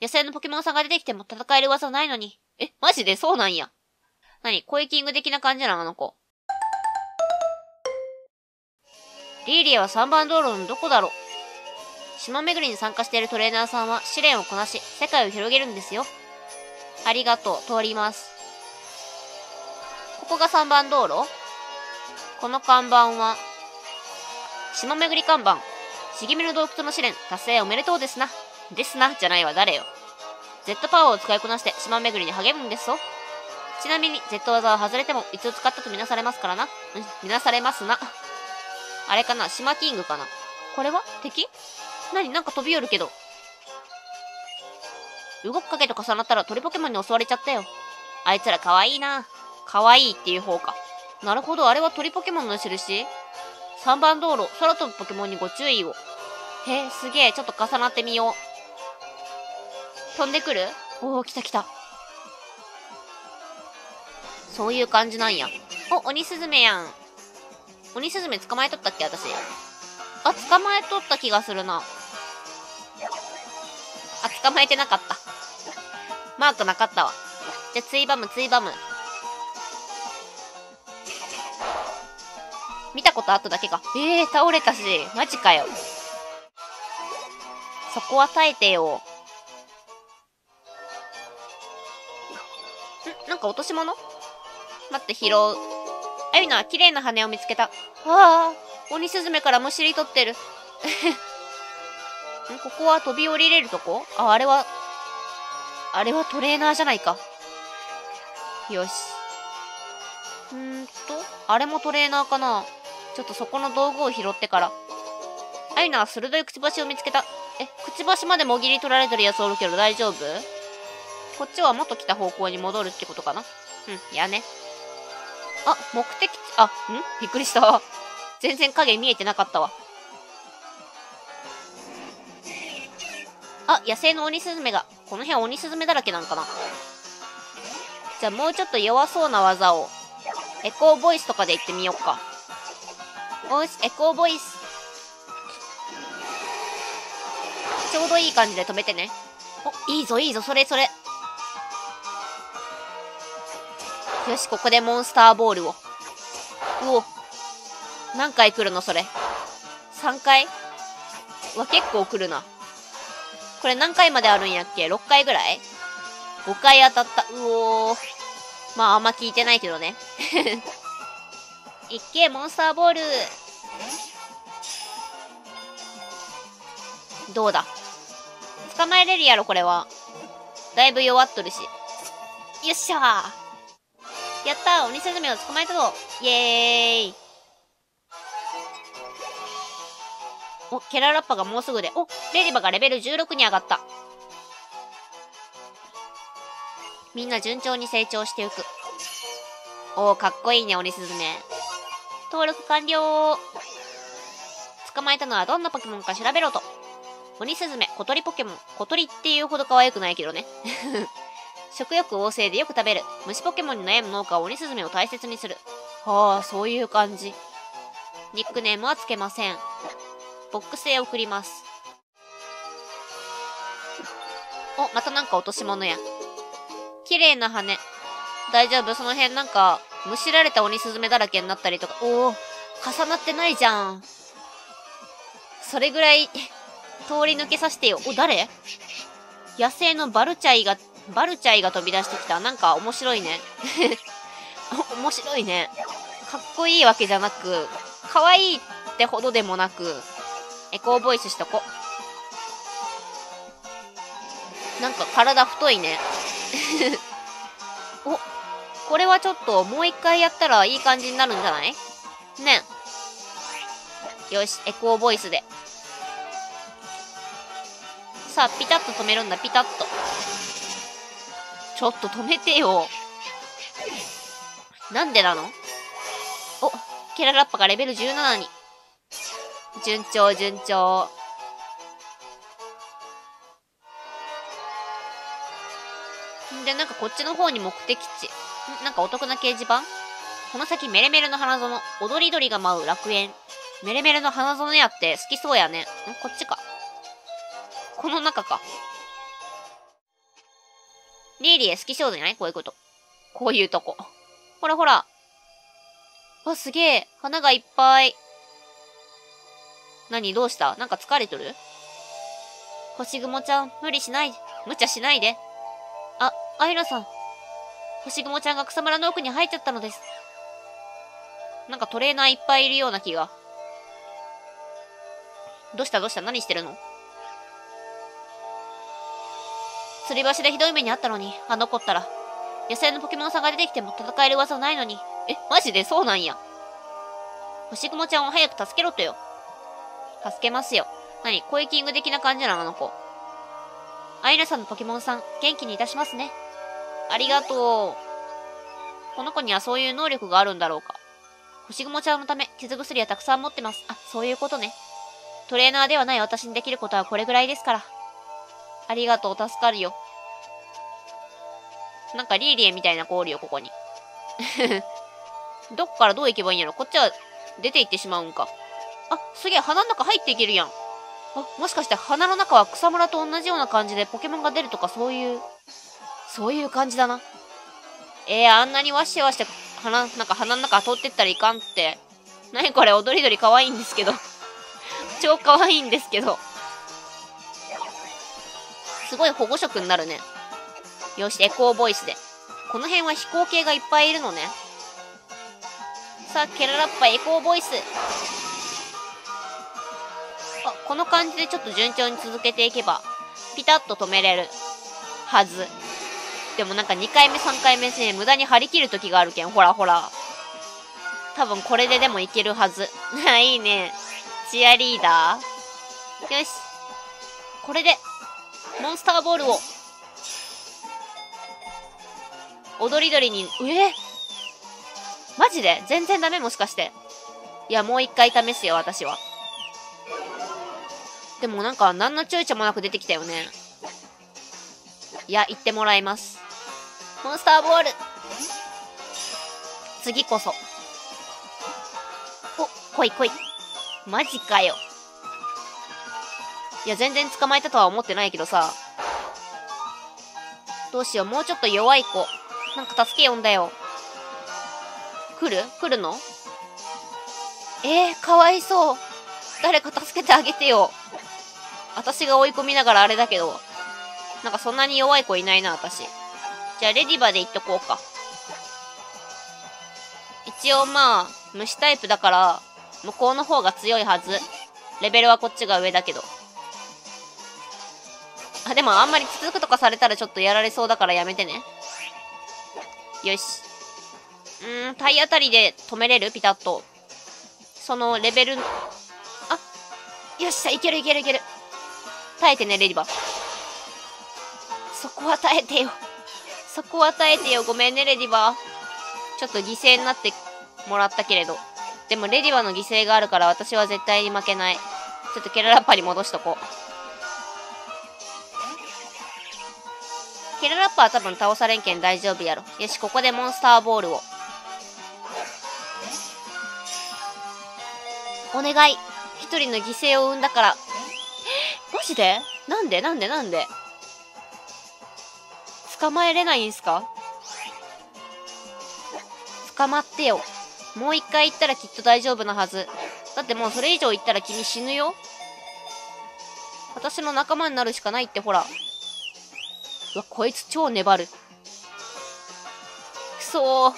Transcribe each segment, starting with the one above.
野生のポケモンさんが出てきても戦える技ないのに。え、マジで？そうなんや。何？コイキング的な感じなの？あの子。リーリアは3番道路のどこだろう？島巡りに参加しているトレーナーさんは試練をこなし、世界を広げるんですよ。ありがとう、通ります。ここが3番道路？この看板は、島巡り看板。茂みの洞窟の試練、達成おめでとうですな。ですな、じゃないわ、誰よ。Z パワーを使いこなして島巡りに励むんですぞ。ちなみに、Z 技は外れても一応使ったとみなされますからな。うん、みなされますな。あれかな島キングかなこれは？敵？何？なんか飛び寄るけど。動く影と重なったら鳥ポケモンに襲われちゃったよ。あいつら可愛いな。可愛いっていう方か。なるほど、あれは鳥ポケモンの印 ?3 番道路、空飛ぶポケモンにご注意を。へえ、すげえ、ちょっと重なってみよう。飛んでくる？おお、来た来た。そういう感じなんや。お、鬼スズメやん。鬼スズメ捕まえとったっけ私。あ、捕まえとった気がするな。あ、捕まえてなかった。マークなかったわ。じゃ、ツイバム、ツイバム。見たことあっただけか。ええー、倒れたし。マジかよ。そこは耐えてよ。なんか落とし物？待って、拾う。あゆな、綺麗な羽を見つけた。ああ、鬼スズメからむしり取ってる。んここは飛び降りれるとこ？あ、あれは、あれはトレーナーじゃないか。よし。んーと、あれもトレーナーかなちょっとそこの道具を拾ってから。あゆなは鋭いくちばしを見つけた。え、くちばしまでもぎり取られてるやつおるけど大丈夫？こっちは元来た方向に戻るってことかな？うん、やね。あ、目的地、あ、ん？びっくりした。全然影見えてなかったわ。あ、野生の鬼スズメが。この辺鬼スズメだらけなんかな？じゃあもうちょっと弱そうな技を、エコーボイスとかで言ってみようか。よし、エコーボイス。ちょうどいい感じで止めてね。お、いいぞいいぞ、それそれ。よし、ここでモンスターボールを。うお。何回来るのそれ？3回？は結構来るな。これ何回まであるんやっけ ?6 回ぐらい ?5 回当たった。うおー。まあ、あんま聞いてないけどね。いっけ、モンスターボール。どうだ？捕まえれるやろ、これは。だいぶ弱っとるし。よっしゃーやった鬼スズメを捕まえたぞイエーイお、ケララッパがもうすぐで。お、レディバがレベル16に上がった。みんな順調に成長していく。おー、かっこいいね、鬼スズメ。登録完了捕まえたのはどんなポケモンか調べろと。鬼スズメ、小鳥ポケモン。小鳥っていうほど可愛くないけどね。食欲旺盛でよく食べる。虫ポケモンに悩む農家は鬼スズメを大切にする。はあ、そういう感じ。ニックネームはつけません。ボックスへ送ります。お、またなんか落とし物や。綺麗な羽。大丈夫？その辺なんか、むしられた鬼スズメだらけになったりとか。おお、重なってないじゃん。それぐらい、通り抜けさせてよ。お、誰？野生のバルチャイが、バルチャイが飛び出してきた。なんか面白いね。面白いね。かっこいいわけじゃなく、可愛いってほどでもなく、エコーボイスしとこ。なんか体太いね。お、これはちょっともう一回やったらいい感じになるんじゃない？ねよし、エコーボイスで。さあ、ピタッと止めるんだ、ピタッと。ちょっと止めてよ。なんでなの？お、ケララッパがレベル17に。順調、順調。で、なんかこっちの方に目的地。ん？なんかお得な掲示板？この先メレメレの花園。踊り鳥が舞う楽園。メレメレの花園やって好きそうやね。ん？こっちか。この中か。リーリエ好きそうじゃない？こういうこと。こういうとこ。ほらほら。わ、すげえ。花がいっぱい。何？どうした？なんか疲れとる？星雲ちゃん、無理しない？無茶しないで。あ、アイラさん。星雲ちゃんが草むらの奥に入っちゃったのです。なんかトレーナーいっぱいいるような気が。どうした？どうした？何してるの？吊り橋でひどい目にあったのに、あの子ったら。野生のポケモンさんが出てきても戦える技ないのに。え、マジで？そうなんや。星雲ちゃんを早く助けろとよ。助けますよ。何コイキング的な感じなのあの子。アイラさんのポケモンさん、元気にいたしますね。ありがとう。この子にはそういう能力があるんだろうか。星雲ちゃんのため、傷薬はたくさん持ってます。あ、そういうことね。トレーナーではない私にできることはこれぐらいですから。ありがとう、助かるよ。なんかリーリエみたいな子おるよ、ここに。どっからどう行けばいいんやろ？こっちは出て行ってしまうんか。あ、すげえ、鼻の中入っていけるやん。あ、もしかして鼻の中は草むらと同じような感じでポケモンが出るとかそういう、そういう感じだな。えー、あんなにワシワシして鼻、なんか鼻の中通ってったらいかんって。なにこれ、踊り鳥可愛いんですけど。超可愛いんですけど。すごい保護色になるね。よし、エコーボイスで。この辺は飛行系がいっぱいいるのね。さあ、ケララッパエコーボイス。あ、この感じでちょっと順調に続けていけば、ピタッと止めれるはず。でもなんか2回目3回目ね、無駄に張り切る時があるけん、ほらほら。多分これででもいけるはず。いいね。チアリーダー。よし。これで、モンスターボールを、踊り鳥に、え？マジで？全然ダメもしかして。いや、もう一回試すよ、私は。でもなんか、何の躊躇もなく出てきたよね。いや、言ってもらいます。モンスターボール次こそ。お、来い来い。マジかよ。いや、全然捕まえたとは思ってないけどさ。どうしよう、もうちょっと弱い子。なんか助け呼んだよ。来る？来るの？えー、かわいそう。誰か助けてあげてよ。私が追い込みながらあれだけど。なんかそんなに弱い子いないな、私。じゃあ、レディバで行っとこうか。一応まあ、虫タイプだから、向こうの方が強いはず。レベルはこっちが上だけど。でもあんまり続くとかされたらちょっとやられそうだからやめてね。よし。うん、体当たりで止めれる？ピタッと。そのレベル、あ、よっしゃ、いけるいけるいける。耐えてね、レディバ。そこは耐えてよ。そこは耐えてよ。ごめんね、レディバ。ちょっと犠牲になってもらったけれど。でもレディバの犠牲があるから私は絶対に負けない。ちょっとケララッパに戻しとこう。ッパは多分倒されんけん大丈夫やろ。よし、ここでモンスターボールを。お願い。一人の犠牲を生んだから。マジで？なんで？なんで？なんで？捕まえれないんすか？捕まってよ。もう一回行ったらきっと大丈夫なはず。だってもうそれ以上行ったら君死ぬよ。私の仲間になるしかないってほら。わ、こいつ超粘る。くそー。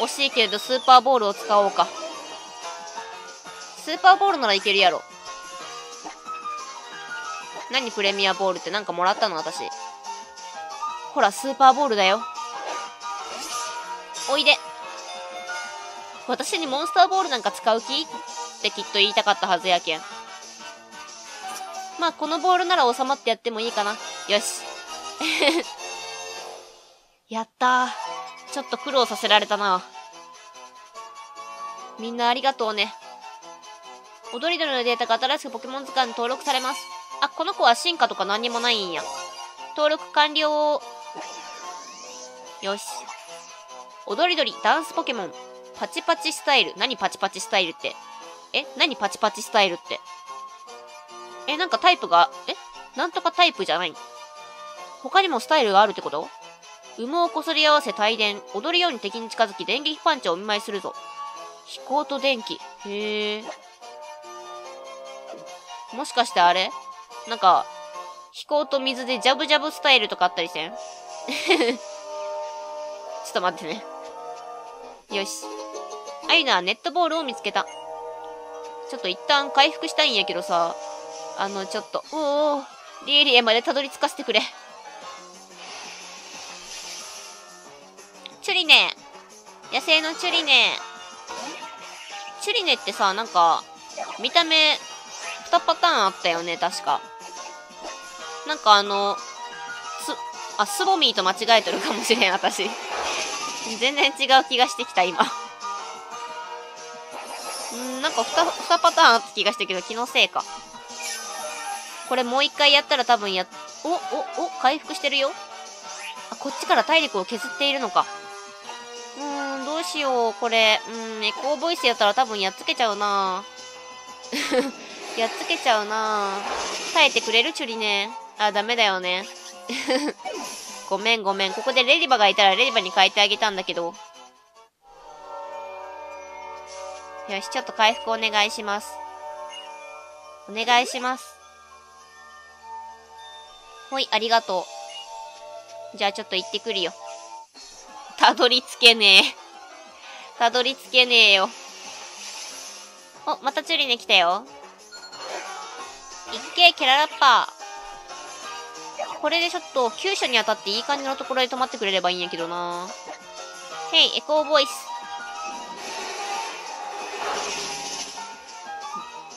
惜しいけれどスーパーボールを使おうか。スーパーボールならいけるやろ。何プレミアボールってなんかもらったの私。ほら、スーパーボールだよ。おいで。私にモンスターボールなんか使う気？ってきっと言いたかったはずやけん。まあ、このボールなら収まってやってもいいかな。よし。やった。ちょっと苦労させられたな。みんなありがとうね。踊り鳥のデータが新しくポケモン図鑑に登録されます。あ、この子は進化とか何にもないんや。登録完了。よし。踊り鳥、ダンスポケモン。パチパチスタイル。何パチパチスタイルって？え？何パチパチスタイルって？え、なんかタイプが、え？なんとかタイプじゃない他にもスタイルがあるってこと？羽毛をこそり合わせ帯電。踊るように敵に近づき、電撃パンチをお見舞いするぞ。飛行と電気。へえ。もしかしてあれ？なんか、飛行と水でジャブジャブスタイルとかあったりせん？ちょっと待ってね。よし。あゆなはネットボールを見つけた。ちょっと一旦回復したいんやけどさ、あの、ちょっと、おおリエリエまでたどり着かせてくれ。野生のチュリネチュリネってさ、なんか、見た目、2パターンあったよね、確か。なんかあの、す、あ、スボミーと間違えてるかもしれん、私。全然違う気がしてきた、今。んなんか 2, 2パターンあった気がしたけど、気のせいか。これもう一回やったら多分や、お、お、お、回復してるよ。あ、こっちから体力を削っているのか。どうしよう、これ。うん、エコーボイスやったら多分やっつけちゃうな やっつけちゃうな耐えてくれるチュリね。あ、ダメだよね。ごめんごめん。ここでレディバがいたらレディバに変えてあげたんだけど。よし、ちょっと回復お願いします。お願いします。ほい、ありがとう。じゃあちょっと行ってくるよ。たどり着けねえ。たどり着けねえよ。お、またチュリネ来たよ。いっけ、キャララッパー。これでちょっと、急所に当たっていい感じのところで止まってくれればいいんやけどな。ヘイ、エコーボイス。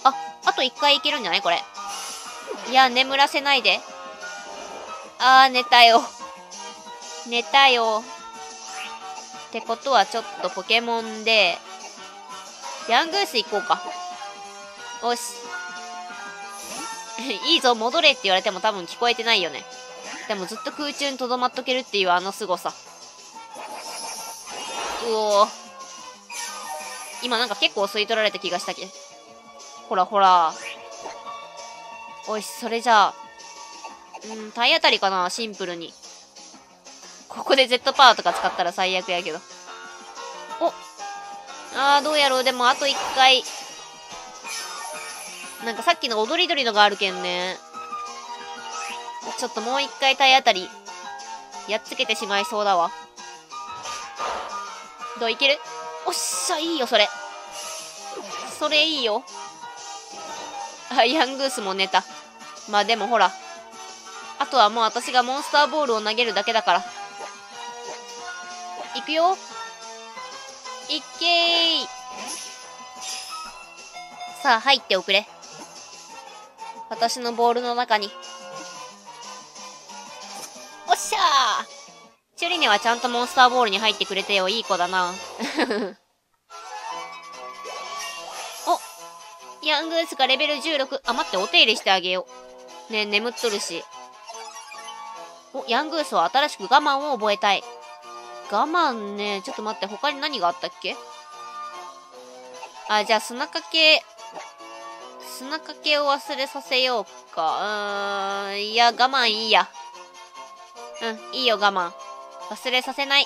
あ、あと一回いけるんじゃないこれ。いや、眠らせないで。あー、寝たよ。寝たよ。ってことはちょっとポケモンで、ヤングース行こうか。よし。いいぞ、戻れって言われても多分聞こえてないよね。でもずっと空中に留まっとけるっていうあの凄さ。うおー。今なんか結構吸い取られた気がしたけ。ほらほら。おいし、それじゃあ。うん、体当たりかな、シンプルに。ここで Z パワーとか使ったら最悪やけど。おあー、どうやろう。でも、あと一回。なんかさっきの踊り鳥のがあるけんね。ちょっともう一回体当たり、やっつけてしまいそうだわ。どう？いける？おっしゃ、いいよ、それ。それいいよ。あ、ヤングースも寝た。まあでもほら。あとはもう私がモンスターボールを投げるだけだから。いくよ。いっけーさあ、入っておくれ。私のボールの中に。おっしゃーチュリネはちゃんとモンスターボールに入ってくれてよ。いい子だな。おヤングースがレベル16。あ、待って、お手入れしてあげよう。ね眠っとるし。お、ヤングースは新しく我慢を覚えたい。我慢ね。ちょっと待って、他に何があったっけ？あ、じゃあ砂かけ、砂かけを忘れさせようか。うーん、いや、我慢いいや。うん、いいよ、我慢。忘れさせない。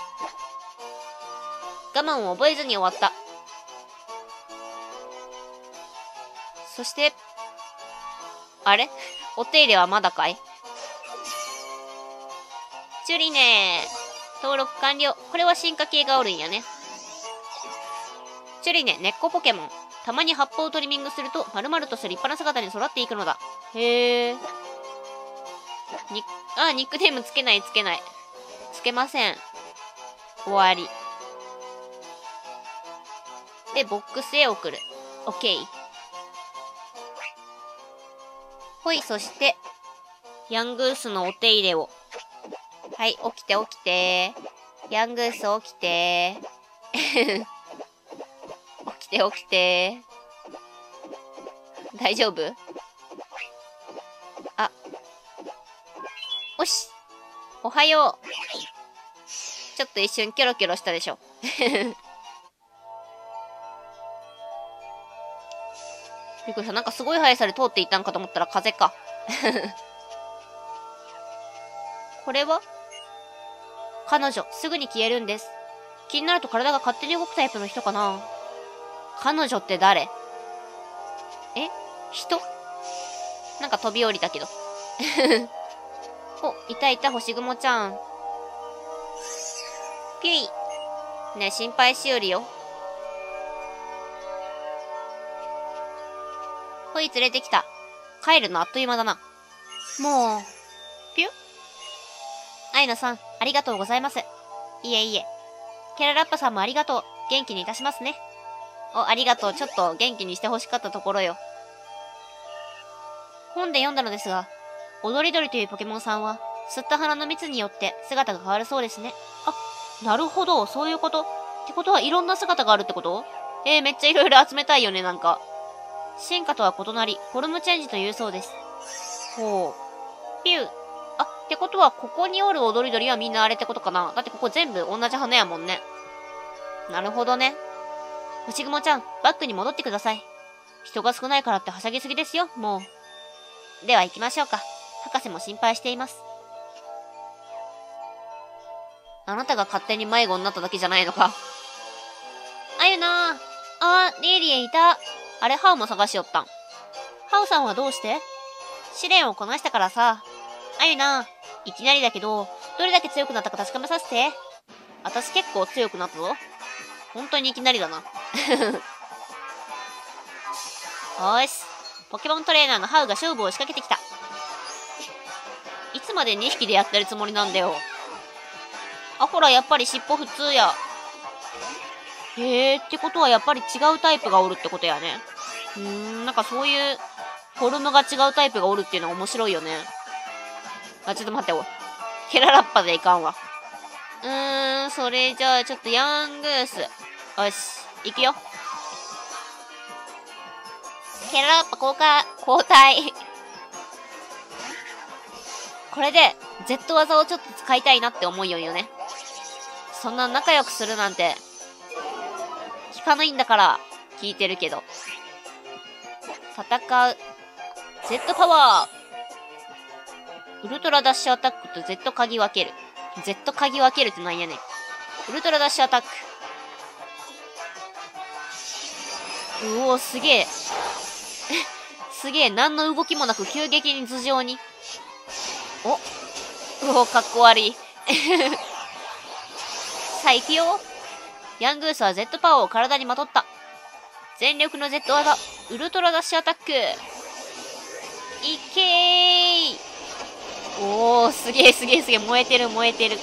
我慢を覚えずに終わった。そして、あれ？お手入れはまだかい？チュリネー。登録完了。これは進化系がおるんやね。チュリネ、根っこポケモン。たまに葉っぱをトリミングすると、丸々とした立派な姿に育っていくのだ。へえ。に、あ、ニックネームつけないつけない。つけません。終わり。で、ボックスへ送る。オッケー。ほい、そして、ヤングースのお手入れを。はい、起きて起きて。ヤングース起きて。起きて起きて。大丈夫？あ。おし。おはよう。ちょっと一瞬キョロキョロしたでしょ。びっくりした。なんかすごい速さで通っていたんかと思ったら風か。これは？彼女、すぐに消えるんです。気になると体が勝手に動くタイプの人かな？彼女って誰？え？人？なんか飛び降りたけど。お、いたいた、星雲ちゃん。ピュイ。ね心配しよるよ。ほい、連れてきた。帰るのあっという間だな。もう、アイナさん、ありがとうございます。いえいえ。ケララッパさんもありがとう。元気にいたしますね。お、ありがとう。ちょっと元気にしてほしかったところよ。本で読んだのですが、踊り鳥というポケモンさんは、吸った花の蜜によって姿が変わるそうですね。あ、なるほど、そういうこと？ってことはいろんな姿があるってこと？えー、めっちゃいろいろ集めたいよね、なんか。進化とは異なり、フォルムチェンジというそうです。ほう。ピュー。ってことは、ここにおる踊り鳥はみんなあれってことかな？だってここ全部同じ花やもんね。なるほどね。星雲ちゃん、バッグに戻ってください。人が少ないからってはしゃぎすぎですよ、もう。では行きましょうか。博士も心配しています。あなたが勝手に迷子になっただけじゃないのか。あゆなー。あー、リーリエいた。あれ、ハウも探しよったん。ハウさんはどうして？試練をこなしたからさ。あゆな、いきなりだけど、どれだけ強くなったか確かめさせて。私結構強くなったぞ。本当にいきなりだな。よし。ポケモントレーナーのハウが勝負を仕掛けてきた。いつまで2匹でやってるつもりなんだよ。あ、ほら、やっぱり尻尾普通や。へえ、ってことはやっぱり違うタイプがおるってことやね。うーん、なんかそういうフォルムが違うタイプがおるっていうのは面白いよね。あ、ちょっと待って、おい。ケララッパでいかんわ。うーん、それじゃあちょっとヤングース。よし、行くよ。ケララッパ交換、交代。これで、Z 技をちょっと使いたいなって思いよよね。そんな仲良くするなんて、聞かないんだから、聞いてるけど。戦う。Z パワーウルトラダッシュアタックと Z 鍵分ける。Z 鍵分けるってなんやねん。ウルトラダッシュアタック。うおすげえ。すげえ、何の動きもなく急激に頭上に。おうおかっこ悪い。さあ、行くよ。ヤングースは Z パワーを体にまとった。全力の Z 技、ウルトラダッシュアタック。いけーおー、すげえすげえすげえ、燃えてる燃えてる。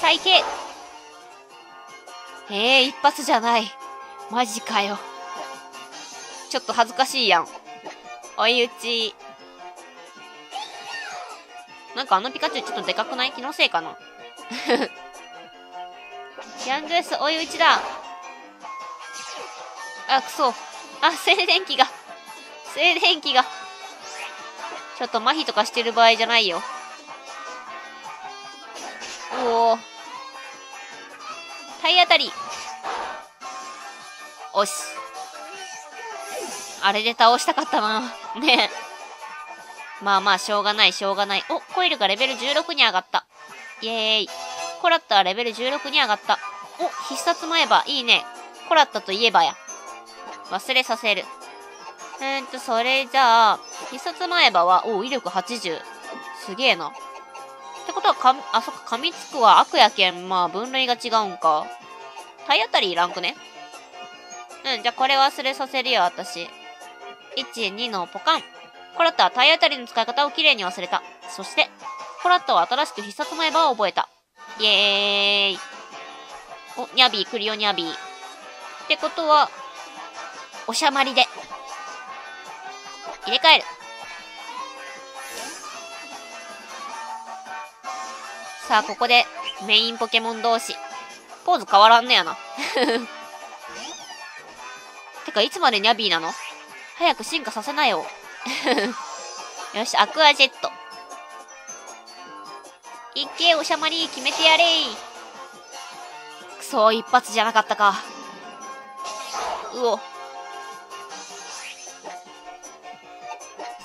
さあ行けえ、一発じゃない。マジかよ。ちょっと恥ずかしいやん。追い打ち。なんかあのピカチュウちょっとでかくない？気のせいかな ヤングース追い打ちだあ、くそ。あ、静電気が。静電気が。ちょっと麻痺とかしてる場合じゃないよ。おお。体当たり。おし。あれで倒したかったな。ねえ。まあまあ、しょうがない、しょうがない。お、コイルがレベル16に上がった。イェーイ。コラッタはレベル16に上がった。お、必殺前歯。いいね。コラッタといえばや。忘れさせる。えー、っと、それじゃあ、必殺前歯は、お、威力80。すげえな。ってことは、か、あ、そっか、噛みつくは悪やけん、まあ、分類が違うんか。体当たりいらんくね？うん、じゃあこれ忘れさせるよ、私。1、2のポカン。コラッタは体当たりの使い方をきれいに忘れた。そして、コラッタは新しく必殺前歯を覚えた。イエーイ。お、ニャビー、クリオニャビー。ってことは、おしゃまりで。入れ替える。さあ、ここで、メインポケモン同士。ポーズ変わらんねやな。てか、いつまでニャビーなの？早く進化させなよ。よし、アクアジェット。いけ、おしゃまり、決めてやれくそ、一発じゃなかったか。うお。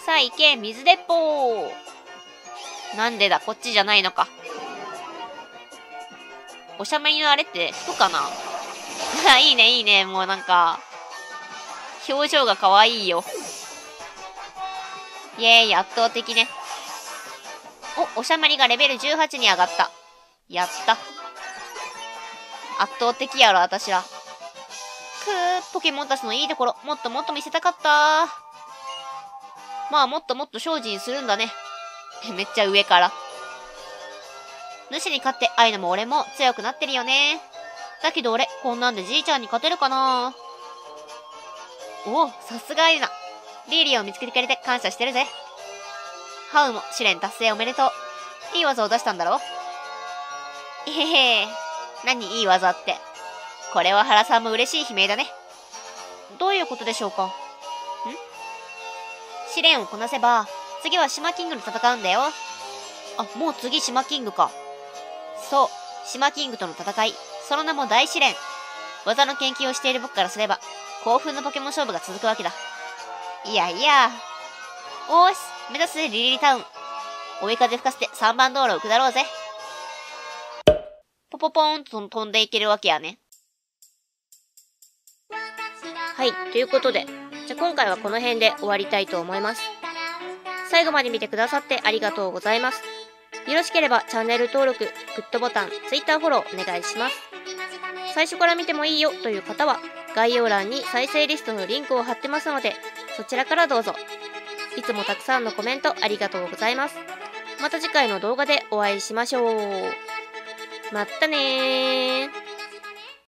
さあ行け、水鉄砲なんでだ、こっちじゃないのか。おしゃべりのあれって服かな？いいね、いいね。もうなんか、表情が可愛いよ。イェーイ、圧倒的ね。お、おしゃまりがレベル18に上がった。やった。圧倒的やろ、私は。くー、ポケモンたちのいいところ、もっともっと見せたかったまあ、もっともっと精進するんだね。めっちゃ上から。主に勝って、アイナも俺も強くなってるよね。だけど俺、こんなんでじいちゃんに勝てるかなおお、さすがアイナ。リーリーを見つけてくれて感謝してるぜ。ハウも試練達成おめでとう。いい技を出したんだろえへへ。何いい技って。これは原さんも嬉しい悲鳴だね。どういうことでしょうかん？試練をこなせば、次は島キングと戦うんだよ。あ、もう次島キングか。そう、島キングとの戦い。その名も大試練。技の研究をしている僕からすれば、興奮のポケモン勝負が続くわけだ。いやいや。おーし、目指すリリリタウン。追い風吹かせて3番道路を下ろうぜ。ポポポーンと飛んでいけるわけやね。はい、ということで、じゃ今回はこの辺で終わりたいと思います。最後まで見てくださってありがとうございます。よろしければチャンネル登録、グッドボタン、Twitter フォローお願いします。最初から見てもいいよという方は、概要欄に再生リストのリンクを貼ってますので、そちらからどうぞ。いつもたくさんのコメントありがとうございます。また次回の動画でお会いしましょう。まったねー。